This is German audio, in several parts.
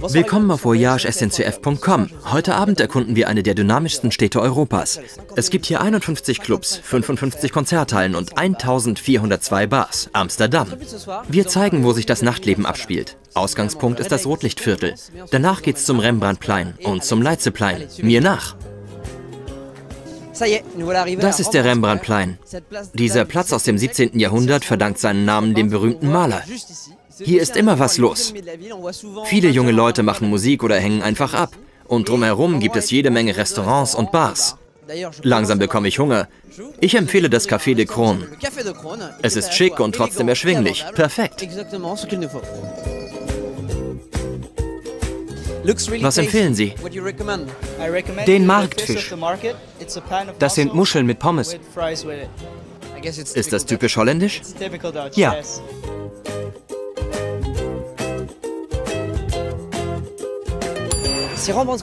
Willkommen auf voyagesncf.com. Heute Abend erkunden wir eine der dynamischsten Städte Europas. Es gibt hier 51 Clubs, 55 Konzerthallen und 1402 Bars. Amsterdam. Wir zeigen, wo sich das Nachtleben abspielt. Ausgangspunkt ist das Rotlichtviertel. Danach geht's zum Rembrandtplein und zum Leitzeplein. Mir nach. Das ist der Rembrandtplein. Dieser Platz aus dem 17. Jahrhundert verdankt seinen Namen dem berühmten Maler. Hier ist immer was los. Viele junge Leute machen Musik oder hängen einfach ab. Und drumherum gibt es jede Menge Restaurants und Bars. Langsam bekomme ich Hunger. Ich empfehle das Café de Krone. Es ist schick und trotzdem erschwinglich. Perfekt. Was empfehlen Sie? Den Marktfisch. Das sind Muscheln mit Pommes. Ist das typisch holländisch? Ja.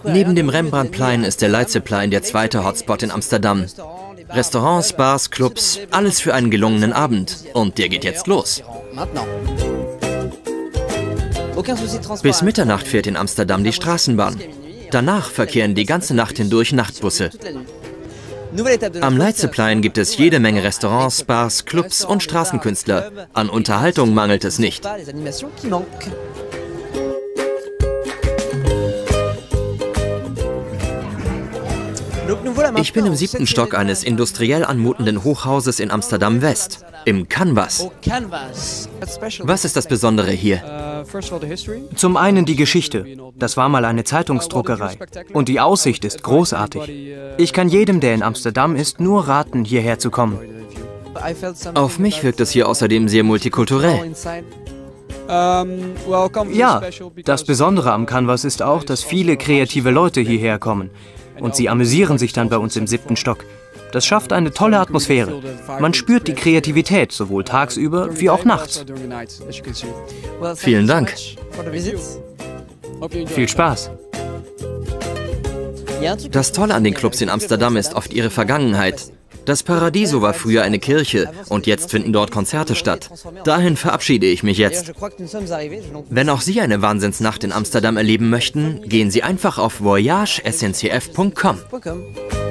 Neben dem Rembrandtplein ist der Leitzeplein der zweite Hotspot in Amsterdam. Restaurants, Bars, Clubs, alles für einen gelungenen Abend. Und der geht jetzt los. Bis Mitternacht fährt in Amsterdam die Straßenbahn. Danach verkehren die ganze Nacht hindurch Nachtbusse. Am Leitzeplein gibt es jede Menge Restaurants, Bars, Clubs und Straßenkünstler. An Unterhaltung mangelt es nicht. Ich bin im siebten Stock eines industriell anmutenden Hochhauses in Amsterdam West, im Canvas. Was ist das Besondere hier? Zum einen die Geschichte. Das war mal eine Zeitungsdruckerei. Und die Aussicht ist großartig. Ich kann jedem, der in Amsterdam ist, nur raten, hierher zu kommen. Auf mich wirkt es hier außerdem sehr multikulturell. Ja, das Besondere am Canvas ist auch, dass viele kreative Leute hierher kommen. Und sie amüsieren sich dann bei uns im siebten Stock. Das schafft eine tolle Atmosphäre. Man spürt die Kreativität sowohl tagsüber wie auch nachts. Vielen Dank. Viel Spaß. Das Tolle an den Clubs in Amsterdam ist oft ihre Vergangenheit. Das Paradiso war früher eine Kirche und jetzt finden dort Konzerte statt. Dahin verabschiede ich mich jetzt. Wenn auch Sie eine Wahnsinnsnacht in Amsterdam erleben möchten, gehen Sie einfach auf voyagesncf.com.